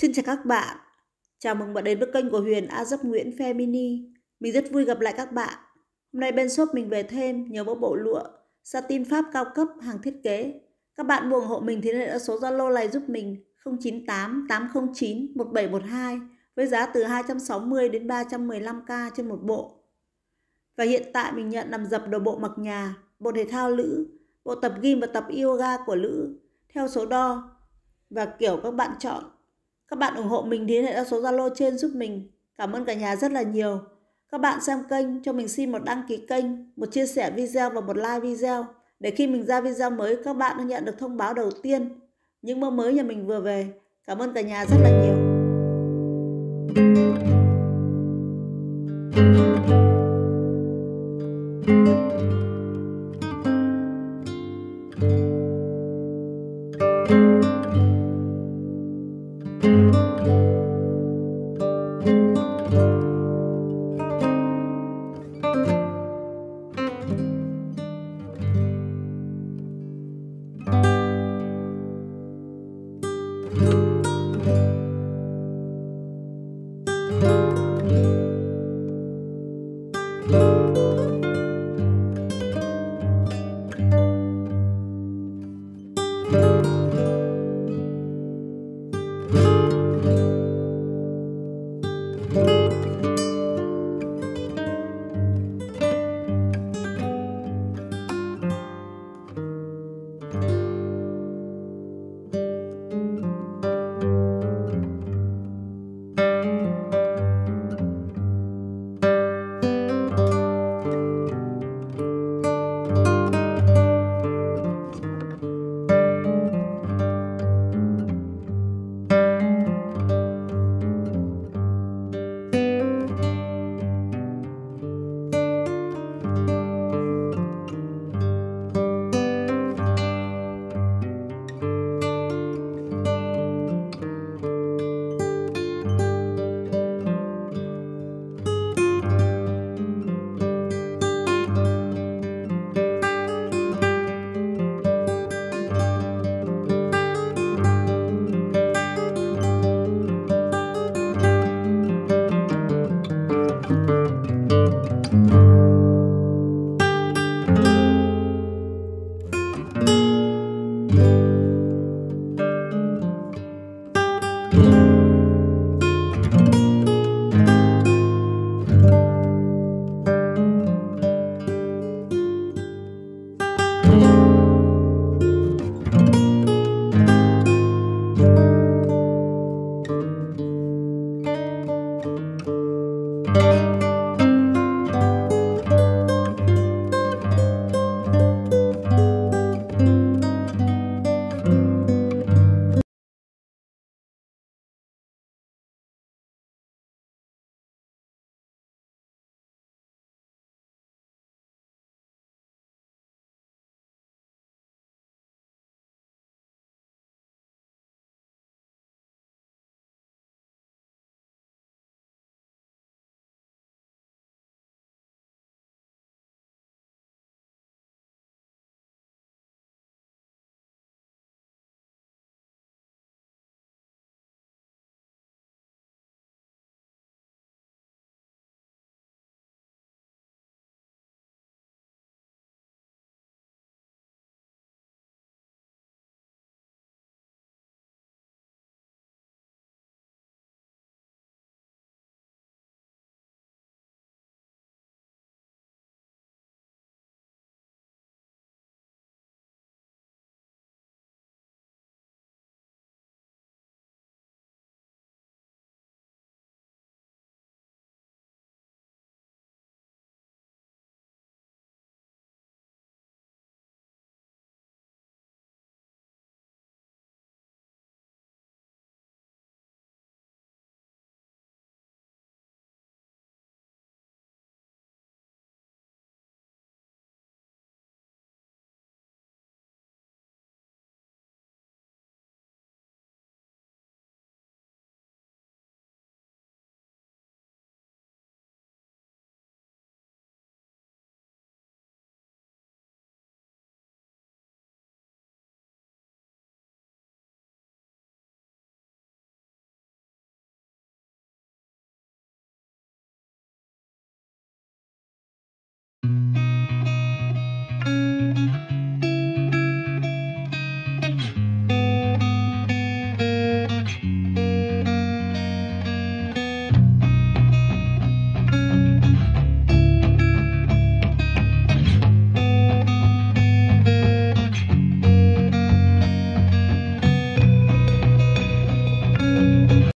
Xin chào các bạn. Chào mừng bạn đến với kênh của Huyền A Dấp Nguyễn Femini. Mình rất vui gặp lại các bạn. Hôm nay bên shop mình về thêm nhiều mẫu bộ lụa satin Pháp cao cấp hàng thiết kế. Các bạn muốn ủng hộ mình thì liên hệ số Zalo này giúp mình 098 809 1712 với giá từ 260 đến 315k trên một bộ. Và hiện tại mình nhận làm dập đồ bộ mặc nhà, bộ thể thao nữ, bộ tập gym và tập yoga của nữ theo số đo và kiểu các bạn chọn. Các bạn ủng hộ mình thì liên hệ số Zalo trên giúp mình. Cảm ơn cả nhà rất là nhiều. Các bạn xem kênh cho mình xin một đăng ký kênh, một chia sẻ video và một like video để khi mình ra video mới các bạn nhận được thông báo đầu tiên những mơ mới nhà mình vừa về. Cảm ơn cả nhà rất là nhiều. Música